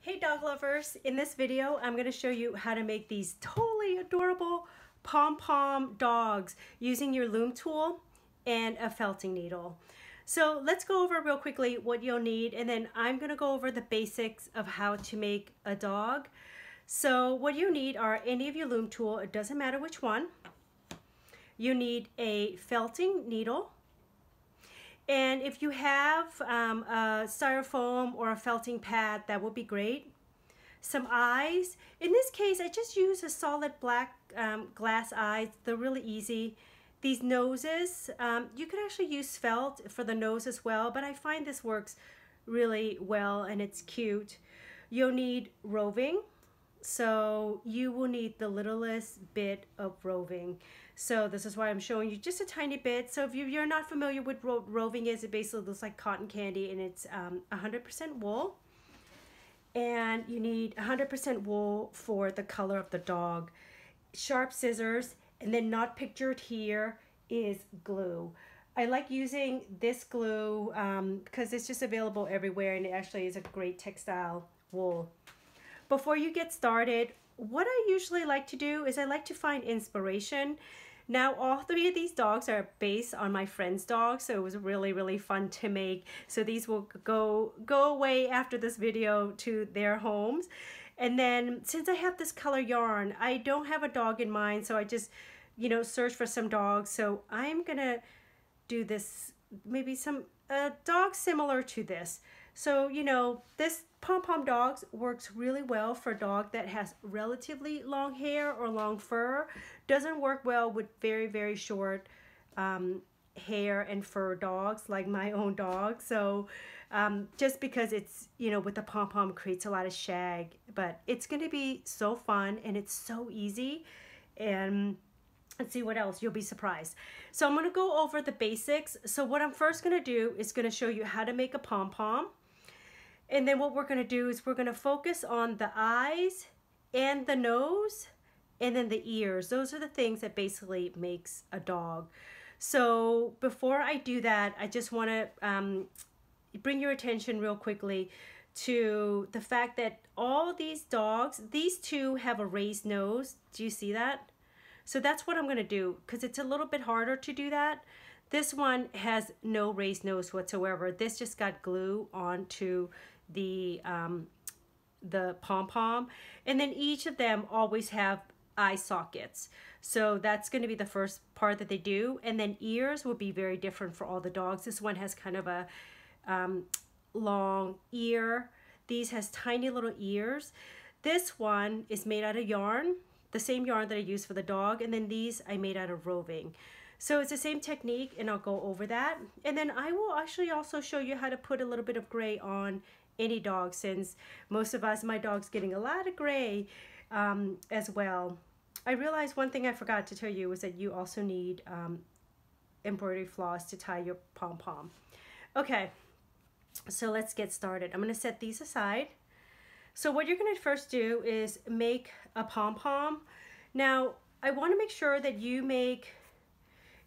Hey dog lovers, in this video I'm going to show you how to make these totally adorable pom-pom dogs using your Loome tool and a felting needle. So let's go over real quickly what you'll need and then I'm going to go over the basics of how to make a dog. So what you need are any of your Loome tool, it doesn't matter which one. You need a felting needle, and if you have um, a styrofoam or a felting pad, that would be great. Some eyes. In this case, I just use a solid black um, glass eyes. They're really easy. These noses, um, you could actually use felt for the nose as well, but I find this works really well and it's cute. You'll need roving. So you will need the littlest bit of roving. So this is why I'm showing you just a tiny bit. So if you're not familiar with ro roving is, it basically looks like cotton candy and it's 100% um, wool. And you need 100% wool for the color of the dog. Sharp scissors, and then not pictured here is glue. I like using this glue because um, it's just available everywhere and it actually is a great textile wool. Before you get started, what I usually like to do is I like to find inspiration. Now, all three of these dogs are based on my friend's dog, so it was really, really fun to make. So these will go, go away after this video to their homes. And then since I have this color yarn, I don't have a dog in mind, so I just, you know, search for some dogs. So I'm gonna do this, maybe some, a dog similar to this. So, you know, this pom-pom dogs works really well for a dog that has relatively long hair or long fur. Doesn't work well with very, very short um, hair and fur dogs like my own dog. So um, just because it's, you know, with the pom-pom creates a lot of shag. But it's going to be so fun and it's so easy. And let's see what else you'll be surprised so i'm going to go over the basics so what i'm first going to do is going to show you how to make a pom-pom and then what we're going to do is we're going to focus on the eyes and the nose and then the ears. Those are the things that basically makes a dog. So before I do that, I just want to um, bring your attention real quickly to the fact that all these dogs, these two have a raised nose. Do you see that? So that's what I'm going to do because it's a little bit harder to do that. This one has no raised nose whatsoever. This just got glue onto the um, the pom-pom. And then each of them always have eye sockets. So that's going to be the first part that they do. And then ears will be very different for all the dogs. This one has kind of a um, long ear. These has tiny little ears. This one is made out of yarn the same yarn that I use for the dog. And then these I made out of roving. So it's the same technique and I'll go over that. And then I will actually also show you how to put a little bit of gray on any dog since most of us, my dog's getting a lot of gray um, as well. I realized one thing I forgot to tell you was that you also need um, embroidery floss to tie your pom-pom. Okay, so let's get started. I'm to set these aside. So what you're to first do is make a pom-pom. Now, I want to make sure that you make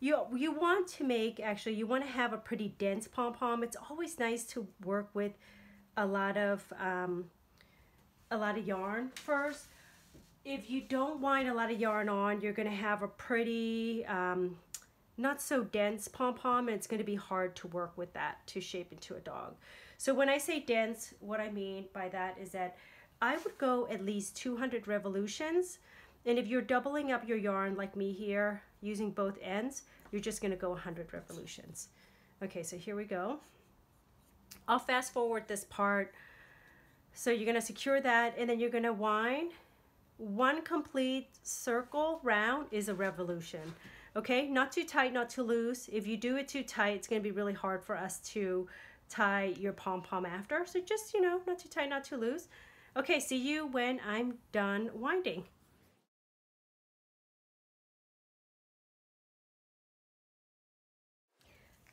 you you want to make actually you want to have a pretty dense pom-pom it's always nice to work with a lot of um, a lot of yarn first. If you don't wind a lot of yarn on, you're going to have a pretty um, not so dense pom-pom and it's going to be hard to work with that to shape into a dog. So when I say dense, what I mean by that is that I would go at least 200 revolutions. And if you're doubling up your yarn like me here, using both ends, you're just gonna go 100 revolutions. Okay, so here we go. I'll fast forward this part. So you're gonna secure that and then you're gonna wind. One complete circle round is a revolution. Okay, not too tight, not too loose. If you do it too tight, it's gonna be really hard for us to tie your pom-pom after. So just, you know, not too tight, not too loose. Okay, see you when I'm done winding.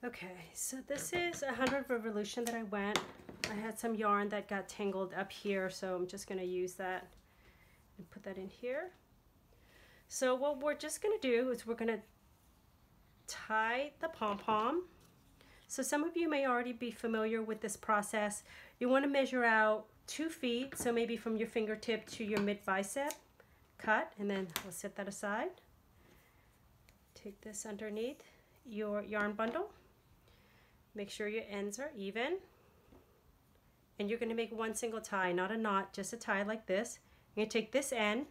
Okay, so this is a 100 revolution that I went. I had some yarn that got tangled up here, so I'm just going to use that and put that in here. So what we're just going to do is we're going to tie the pom-pom. So some of you may already be familiar with this process. You want to measure out two feet, so maybe from your fingertip to your mid bicep, cut, and then we'll set that aside. Take this underneath your yarn bundle. Make sure your ends are even. And you're gonna make one single tie, not a knot, just a tie like this. You're gonna take this end,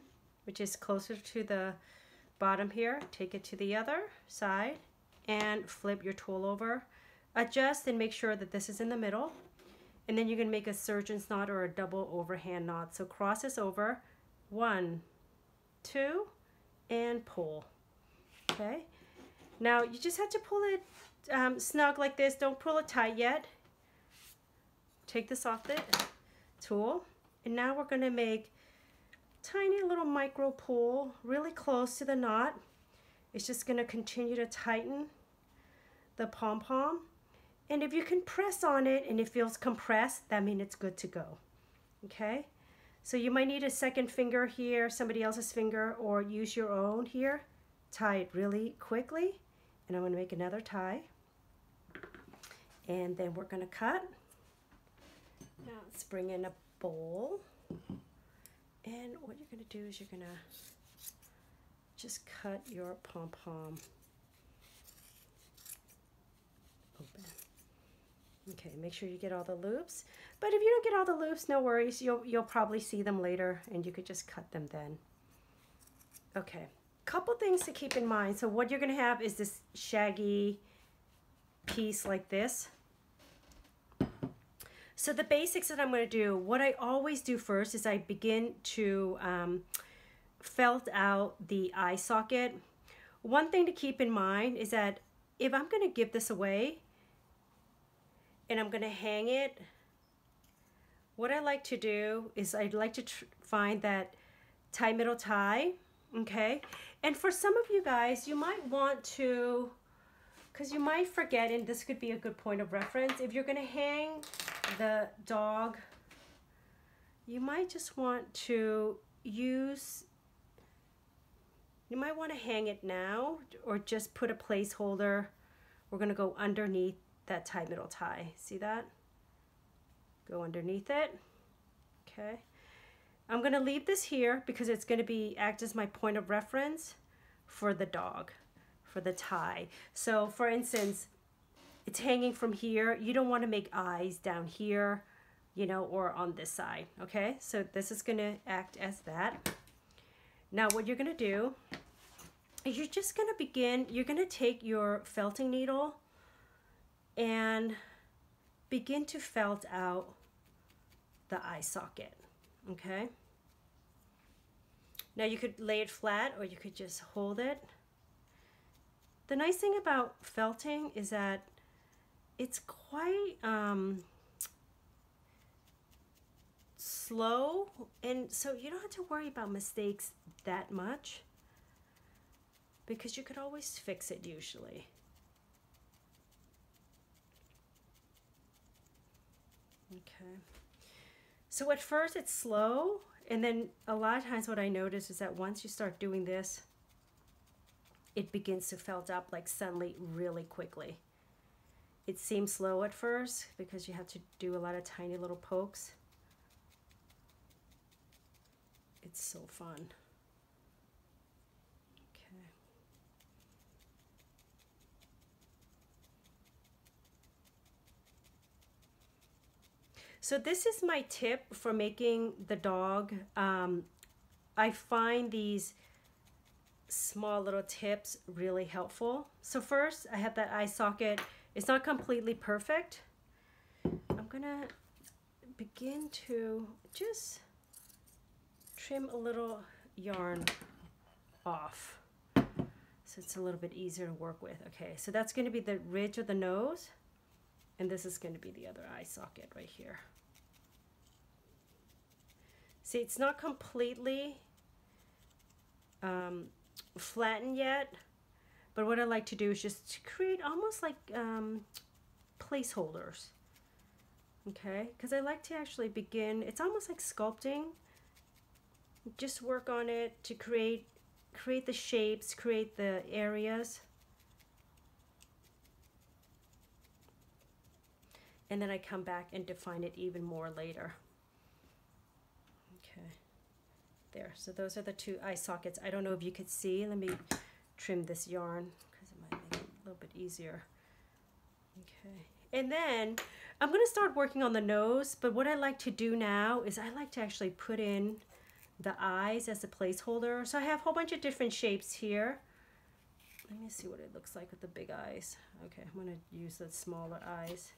which is closer to the bottom here, take it to the other side and flip your tool over. Adjust and make sure that this is in the middle. And then you're gonna make a surgeon's knot or a double overhand knot. So cross this over, one, two, and pull, okay? Now you just have to pull it um, snug like this. Don't pull it tight yet. Take this off the tool. And now we're gonna make tiny little micro pull really close to the knot. It's just gonna continue to tighten the pom-pom. And if you can press on it and it feels compressed, that means it's good to go, okay? So you might need a second finger here, somebody else's finger, or use your own here. Tie it really quickly. And I'm gonna make another tie. And then we're gonna cut. Now let's bring in a bowl. And what you're gonna do is you're gonna just cut your pom-pom open. Okay, make sure you get all the loops. But if you don't get all the loops, no worries. You'll, you'll probably see them later and you could just cut them then. Okay, couple things to keep in mind. So what you're gonna have is this shaggy piece like this. So the basics that I'm gonna do, what I always do first is I begin to um, felt out the eye socket. One thing to keep in mind is that if I'm gonna give this away and I'm gonna hang it, what I like to do is I'd like to find that tie middle tie, okay? And for some of you guys, you might want to, because you might forget, and this could be a good point of reference, if you're gonna hang the dog, you might just want to use you might want to hang it now or just put a placeholder. We're to go underneath that tie middle tie. See that? Go underneath it. Okay. I'm going to leave this here because it's going to be act as my point of reference for the dog, for the tie. So for instance, it's hanging from here. You don't want to make eyes down here, you know, or on this side. Okay. So this is going to act as that. Now what you're going to do is you're just going to begin, you're going to take your felting needle and begin to felt out the eye socket, okay? Now you could lay it flat or you could just hold it. The nice thing about felting is that it's quite um, slow and so you don't have to worry about mistakes that much because you could always fix it usually. Okay. So at first it's slow and then a lot of times what I notice is that once you start doing this, it begins to felt up like suddenly really quickly. It seems slow at first because you have to do a lot of tiny little pokes. It's so fun. So this is my tip for making the dog. Um, I find these small little tips really helpful. So first I have that eye socket. It's not completely perfect. I'm gonna begin to just trim a little yarn off so it's a little bit easier to work with. Okay, so that's gonna be the ridge of the nose and this is gonna be the other eye socket right here. See, it's not completely um, flattened yet, but what I like to do is just to create almost like um, placeholders. Okay, because I like to actually begin, it's almost like sculpting. Just work on it to create create the shapes, create the areas. And then I come back and define it even more later. Okay, there. So those are the two eye sockets. I don't know if you could see. Let me trim this yarn because it might make it a little bit easier. Okay, and then I'm going to start working on the nose, but what I like to do now is I like to actually put in the eyes as a placeholder. So I have a whole bunch of different shapes here. Let me see what it looks like with the big eyes. Okay, I'm going to use the smaller eyes.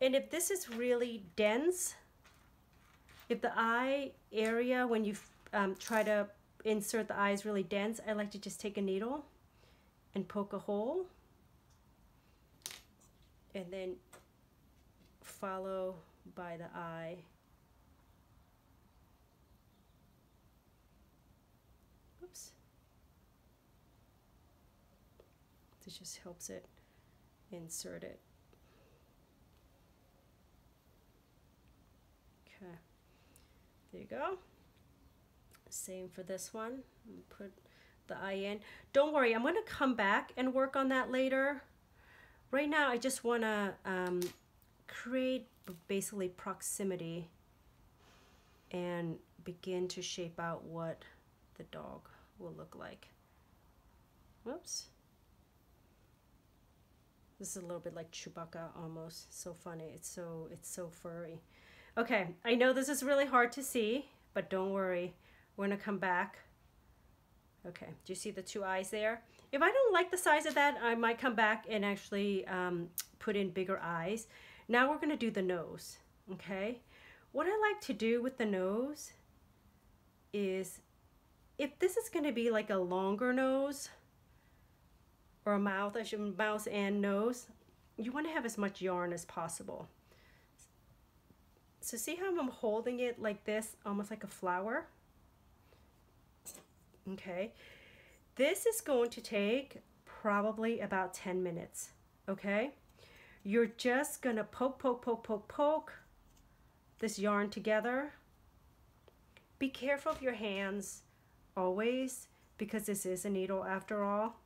And if this is really dense, if the eye area, when you um, try to insert the eye is really dense, I like to just take a needle and poke a hole and then follow by the eye. Oops. This just helps it insert it. Okay, there you go. Same for this one. Put the eye in. Don't worry, I'm going to come back and work on that later. Right now, I just want to um, create basically proximity and begin to shape out what the dog will look like. Whoops. This is a little bit like Chewbacca almost. So funny. It's so it's so furry. Okay, I know this is really hard to see, but don't worry. We're gonna come back. Okay, do you see the two eyes there? If I don't like the size of that, I might come back and actually um, put in bigger eyes. Now we're gonna do the nose, okay? What I like to do with the nose is, if this is gonna be like a longer nose, or a mouth, I should mouth and nose, you wanna have as much yarn as possible. So see how I'm holding it like this, almost like a flower? Okay, this is going to take probably about 10 minutes, okay? You're just gonna poke, poke, poke, poke, poke this yarn together. Be careful of your hands always because this is a needle after all.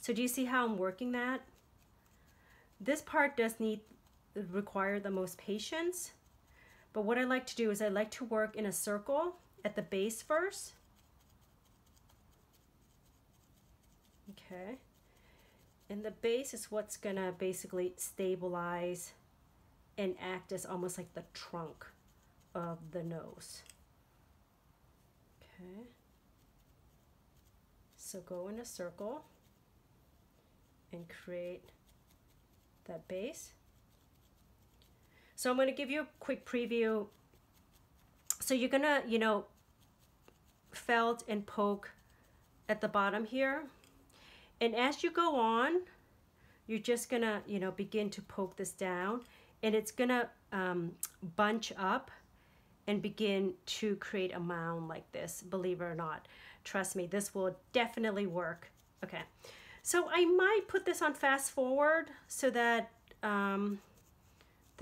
So do you see how I'm working that? This part does need require the most patience. But what I like to do is I like to work in a circle at the base first Okay. And the base is what's gonna basically stabilize and act as almost like the trunk of the nose. Okay. So go in a circle and create that base. So I'm going to give you a quick preview. So you're going to, you know, felt and poke at the bottom here. And as you go on, you're just gonna, you know, begin to poke this down and it's gonna um, bunch up and begin to create a mound like this, believe it or not. Trust me, this will definitely work. Okay, so I might put this on fast forward so that um,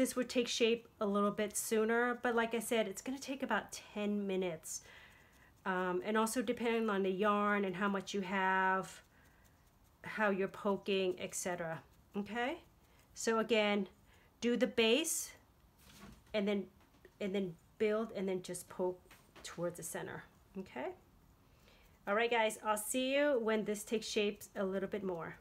this would take shape a little bit sooner. But like I said, it's gonna take about 10 minutes. Um, and also depending on the yarn and how much you have, how you're poking, etc. Okay? So again, do the base and then and then build and then just poke towards the center. Okay? All right, guys, I'll see you when this takes shape a little bit more.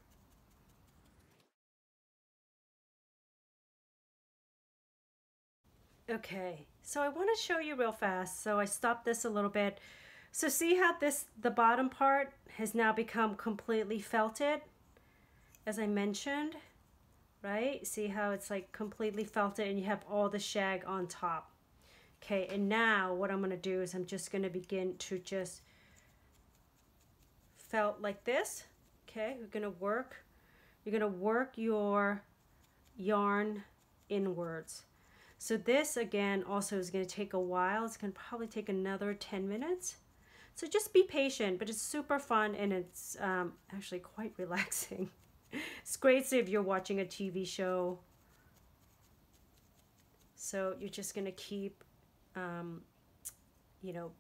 Okay, so I want to show you real fast. So I stopped this a little bit so see how this, the bottom part has now become completely felted, as I mentioned, right? See how it's like completely felted and you have all the shag on top. Okay, and now what I'm gonna do is I'm just gonna begin to just felt like this. Okay, we're gonna work, you're gonna work your yarn inwards. So this again also is gonna take a while. It's gonna probably take another 10 minutes. So just be patient, but it's super fun and it's um, actually quite relaxing. it's great if you're watching a TV show. So you're just going to keep, um, you know,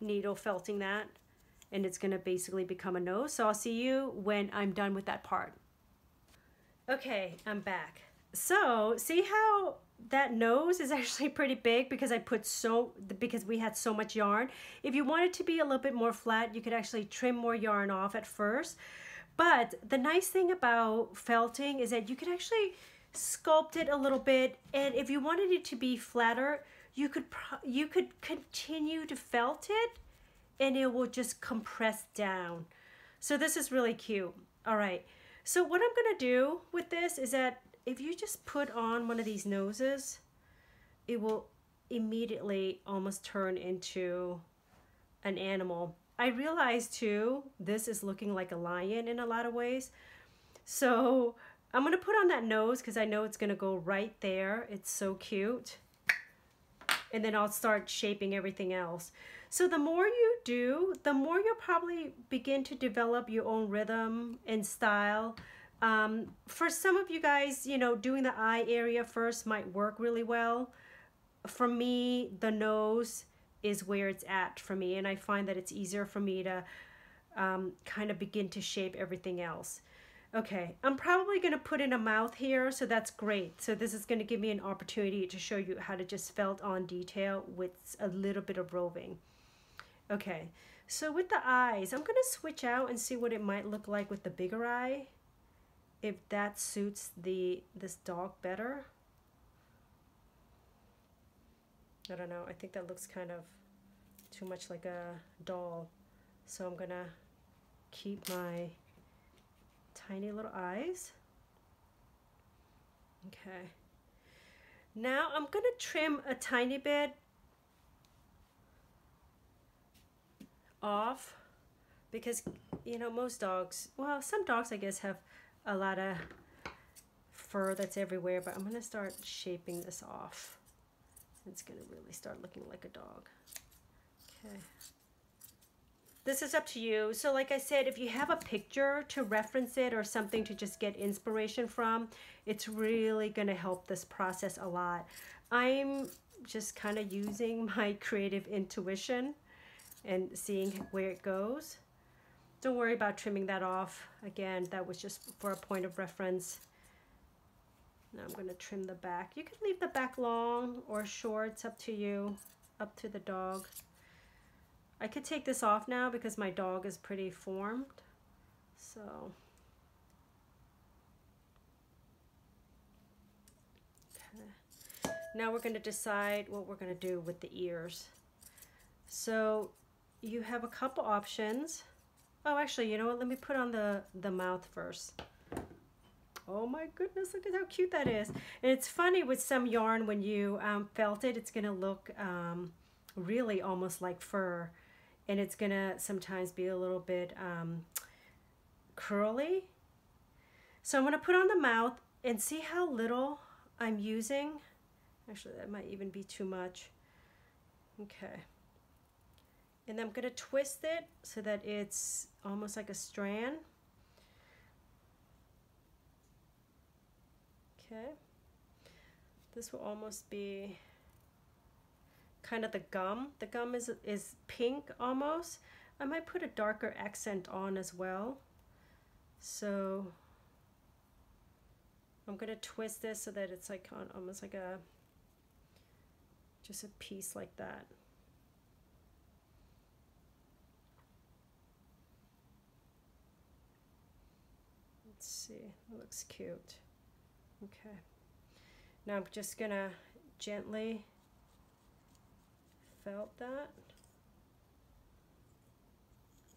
needle felting that and it's going to basically become a nose. So I'll see you when I'm done with that part. Okay, I'm back. So see how that nose is actually pretty big because I put so because we had so much yarn. If you want it to be a little bit more flat, you could actually trim more yarn off at first. But the nice thing about felting is that you can actually sculpt it a little bit and if you wanted it to be flatter, you could you could continue to felt it and it will just compress down. So this is really cute. All right. So what I'm going to do with this is that if you just put on one of these noses, it will immediately almost turn into an animal. I realize too, this is looking like a lion in a lot of ways. So I'm to put on that nose because I know it's to go right there. It's so cute. And then I'll start shaping everything else. So the more you do, the more you'll probably begin to develop your own rhythm and style. Um, for some of you guys, you know, doing the eye area first might work really well. For me, the nose is where it's at for me, and I find that it's easier for me to um, kind of begin to shape everything else. Okay, I'm probably going to put in a mouth here, so that's great. So this is going to give me an opportunity to show you how to just felt on detail with a little bit of roving. Okay, so with the eyes, I'm going to switch out and see what it might look like with the bigger eye. If that suits the this dog better. I don't know. I think that looks kind of too much like a doll. So I'm going to keep my tiny little eyes. Okay. Now I'm going to trim a tiny bit off because you know most dogs well some dogs I guess have a lot of fur that's everywhere but I'm gonna start shaping this off. It's gonna really start looking like a dog. Okay. This is up to you. So like I said if you have a picture to reference it or something to just get inspiration from it's really gonna help this process a lot. I'm just kind of using my creative intuition and seeing where it goes. Don't worry about trimming that off. Again, that was just for a point of reference. Now I'm going to trim the back. You can leave the back long or short. It's up to you, up to the dog. I could take this off now because my dog is pretty formed. So... Now we're going to decide what we're going to do with the ears. So you have a couple options. Oh, actually, you know what? Let me put on the, the mouth first. Oh my goodness, look at how cute that is. And it's funny with some yarn, when you um, felt it, it's going to look um, really almost like fur. And it's going to sometimes be a little bit um, curly. So I'm to put on the mouth and see how little I'm using. Actually, that might even be too much. Okay. And I'm going to twist it so that it's almost like a strand. Okay. This will almost be kind of the gum. The gum is, is pink almost. I might put a darker accent on as well. So I'm going to twist this so that it's like on, almost like a, just a piece like that. See, it looks cute. Okay. Now I'm just gonna gently felt that.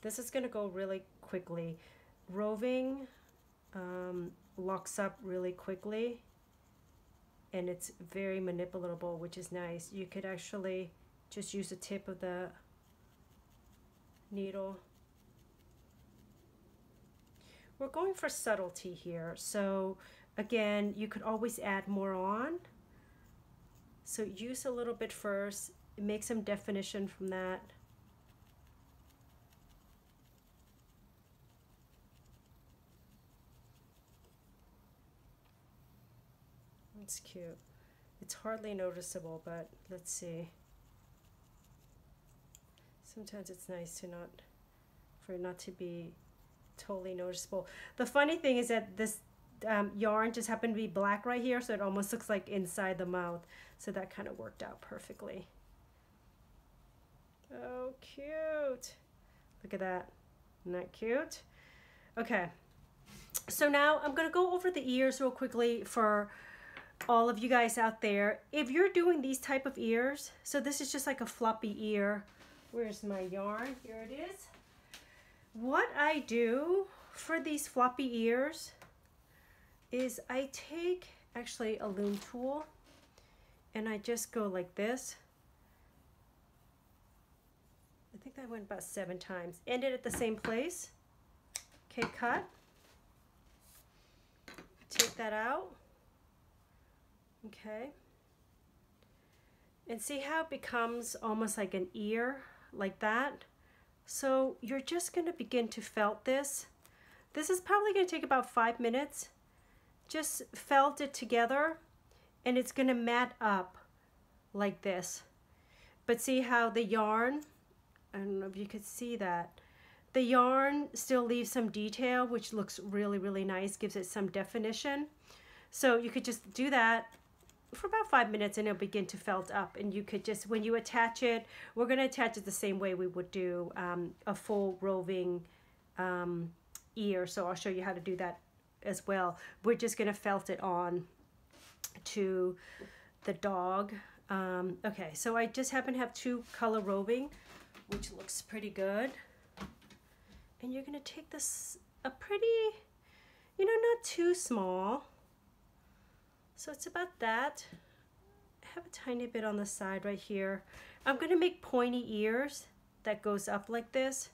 This is gonna go really quickly. Roving um, locks up really quickly and it's very manipulatable, which is nice. You could actually just use the tip of the needle we're going for subtlety here. So again, you could always add more on. So use a little bit first, make some definition from that. It's cute. It's hardly noticeable, but let's see. Sometimes it's nice to not, for it not to be totally noticeable. The funny thing is that this um, yarn just happened to be black right here, so it almost looks like inside the mouth. So that kind of worked out perfectly. Oh, cute. Look at that. Isn't that cute? Okay. So now I'm going to go over the ears real quickly for all of you guys out there. If you're doing these type of ears, so this is just like a floppy ear. Where's my yarn? Here it is. What I do for these floppy ears is I take actually a Loome tool and I just go like this. I think I went about seven times. Ended at the same place. Okay, cut. Take that out. Okay. And see how it becomes almost like an ear, like that? So you're just gonna begin to felt this. This is probably gonna take about five minutes. Just felt it together and it's gonna mat up like this. But see how the yarn, I don't know if you could see that. The yarn still leaves some detail, which looks really, really nice, gives it some definition. So you could just do that for about five minutes and it'll begin to felt up and you could just when you attach it we're going to attach it the same way we would do um, a full roving um, ear. So I'll show you how to do that as well. We're just going to felt it on to the dog. Um, okay so I just happen to have two color roving which looks pretty good. And you're going to take this a pretty you know not too small so it's about that. I have a tiny bit on the side right here. I'm going to make pointy ears that goes up like this.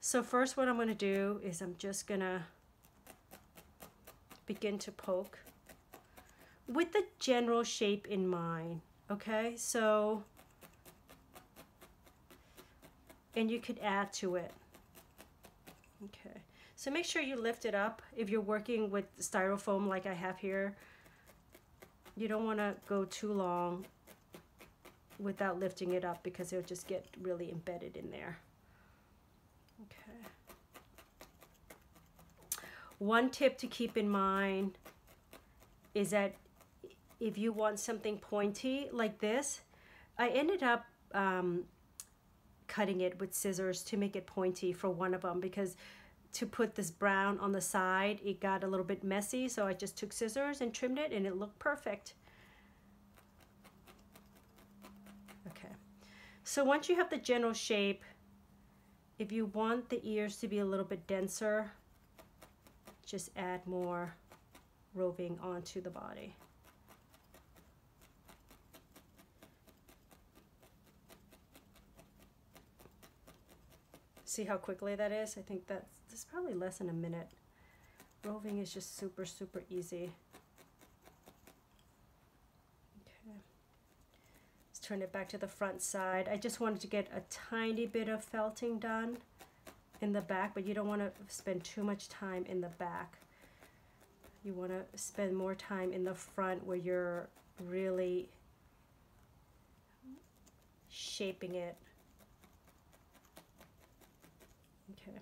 So first what I'm going to do is I'm just going to begin to poke with the general shape in mind. Okay, so, and you could add to it. Okay, so make sure you lift it up if you're working with styrofoam like I have here you don't want to go too long without lifting it up because it'll just get really embedded in there. Okay. One tip to keep in mind is that if you want something pointy like this, I ended up um, cutting it with scissors to make it pointy for one of them because to put this brown on the side, it got a little bit messy, so I just took scissors and trimmed it and it looked perfect. Okay, so once you have the general shape, if you want the ears to be a little bit denser, just add more roving onto the body. See how quickly that is? I think that's, that's probably less than a minute. Roving is just super, super easy. Okay. Let's turn it back to the front side. I just wanted to get a tiny bit of felting done in the back, but you don't want to spend too much time in the back. You want to spend more time in the front where you're really shaping it Okay.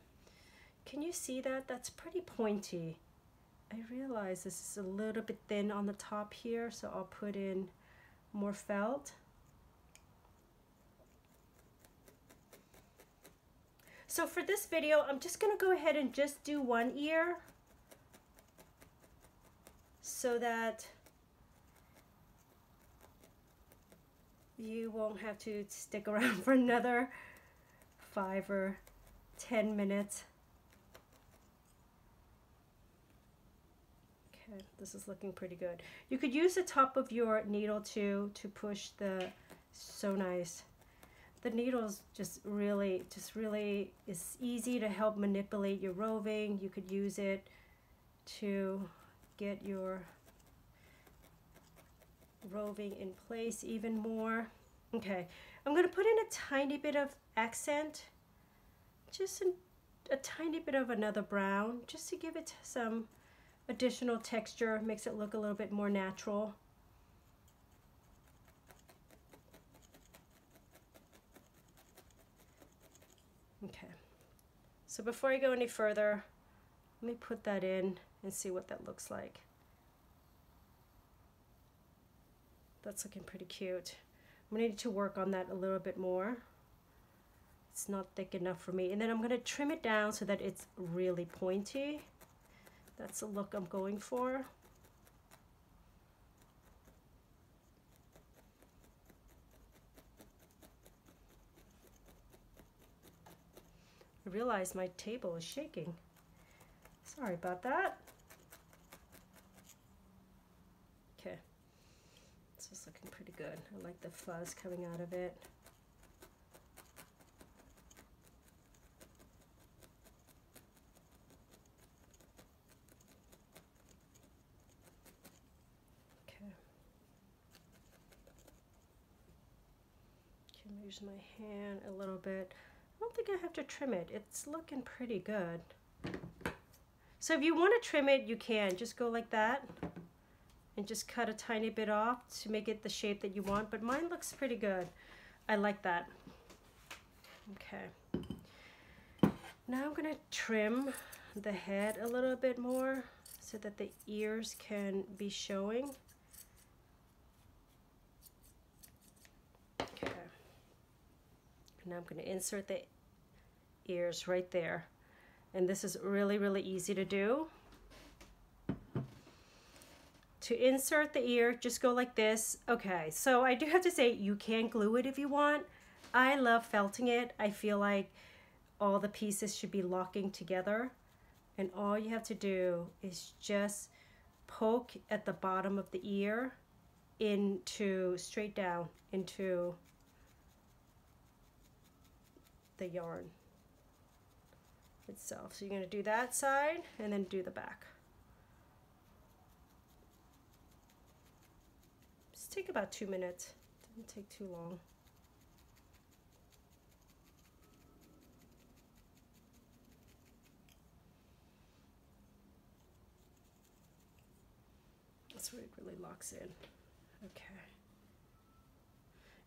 Can you see that? That's pretty pointy. I realize this is a little bit thin on the top here, so I'll put in more felt. So for this video, I'm just gonna go ahead and just do one ear so that you won't have to stick around for another five or 10 minutes. Okay, this is looking pretty good. You could use the top of your needle too to push the so nice. The needles just really, just really is easy to help manipulate your roving. You could use it to get your roving in place even more. Okay, I'm to put in a tiny bit of accent just a tiny bit of another brown just to give it some additional texture, makes it look a little bit more natural. Okay, so before I go any further, let me put that in. and see what that looks like. That's looking pretty cute. I'm to need to work on that a little bit more. It's not thick enough for me. And then I'm going to trim it down so that it's really pointy. That's the look I'm going for. I realize my table is shaking. Sorry about that. Okay, this is looking pretty good. I like the fuzz coming out of it. Okay. Can my hand a little bit. I don't think I have to trim it. It's looking pretty good. So if you want to trim it, you can. Just go like that and just cut a tiny bit off to make it the shape that you want. But mine looks pretty good. I like that. Okay. Now I'm going to trim the head a little bit more so that the ears can be showing. Okay. Now I'm going to insert the ears right there. And this is really, really easy to do. To insert the ear, just go like this. Okay, so I do have to say you can glue it if you want. I love felting it. I feel like all the pieces should be locking together. And all you have to do is just poke at the bottom of the ear into, straight down into the yarn itself. So you're going to do that side and then do the back. Just take about two minutes. Doesn't take too long. That's where it really locks in. Okay.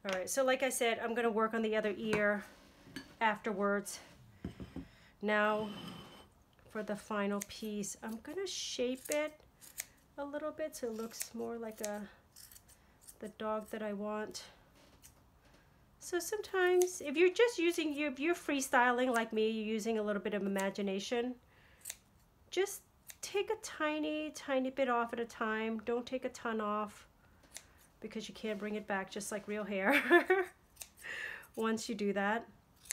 All right, so like I said, I'm gonna work on the other ear afterwards. Now for the final piece, I'm gonna shape it a little bit so it looks more like a the dog that I want. So sometimes if you're just using, if you're freestyling like me, you're using a little bit of imagination, just take a tiny, tiny bit off at a time. Don't take a ton off because you can't bring it back just like real hair once you do that.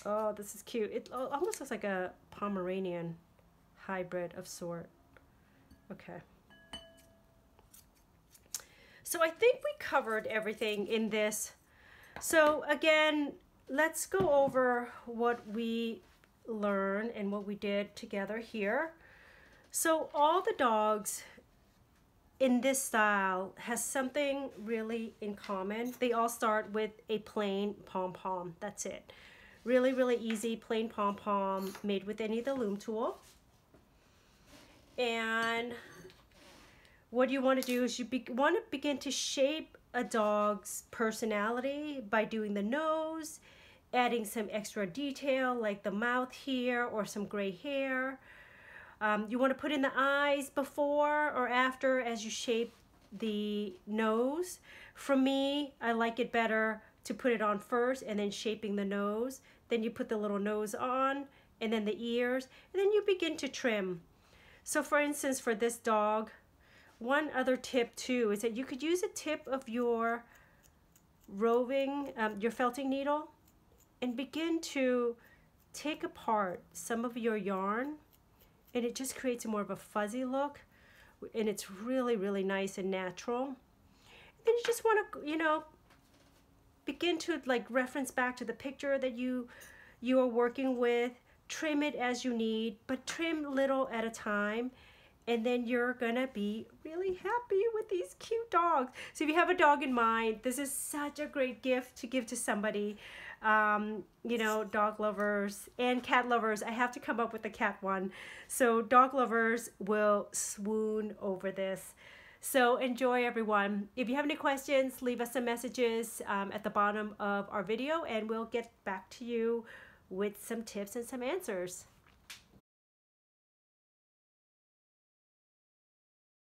Oh, this is cute. It almost looks like a Pomeranian hybrid of sort. Okay. So I think we covered everything in this. So again, let's go over what we learned and what we did together here. So all the dogs in this style has something really in common. They all start with a plain pom-pom. That's it. Really, really easy, plain pom-pom, made with any of the Loome tool. And what you want to do is you want to begin to shape a dog's personality by doing the nose, adding some extra detail like the mouth here or some gray hair. Um, you want to put in the eyes before or after as you shape the nose. For me, I like it better to put it on first and then shaping the nose. Then you put the little nose on and then the ears and then you begin to trim. So for instance, for this dog, one other tip too is that you could use a tip of your roving, um, your felting needle and begin to take apart some of your yarn and it just creates more of a fuzzy look and it's really, really nice and natural. And then you just want to, you know, begin to like reference back to the picture that you you are working with. Trim it as you need but trim little at a time and then you're gonna be really happy with these cute dogs. So if you have a dog in mind this is such a great gift to give to somebody um, you know dog lovers and cat lovers. I have to come up with a cat one. So dog lovers will swoon over this so enjoy everyone. If you have any questions, leave us some messages um, at the bottom of our video and we'll get back to you with some tips and some answers.